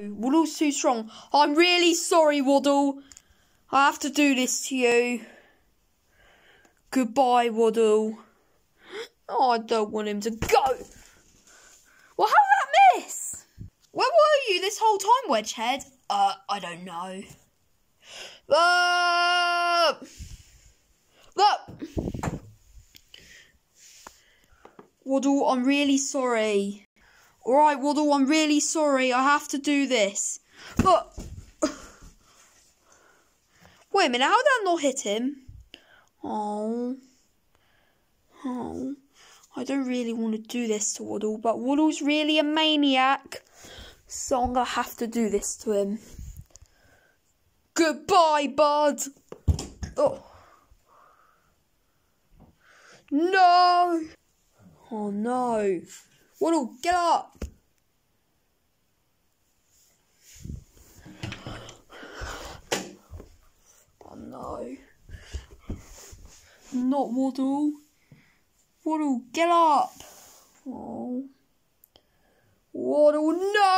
Waddle's too strong. I'm really sorry, Waddle. I have to do this to you. Goodbye, Waddle. Oh, I don't want him to go. Well, how did that miss? Where were you this whole time, Wedgehead? Uh, I don't know. Uh, look. Waddle, I'm really sorry. Alright, Waddle, I'm really sorry. I have to do this. But. Wait a minute, how did that not hit him? Oh. Oh. I don't really want to do this to Waddle, but Waddle's really a maniac. So I'm going to have to do this to him. Goodbye, bud. Oh. No. Oh, no. Waddle, get up. Oh, no. Not Waddle. Waddle, get up. Oh. Waddle, no!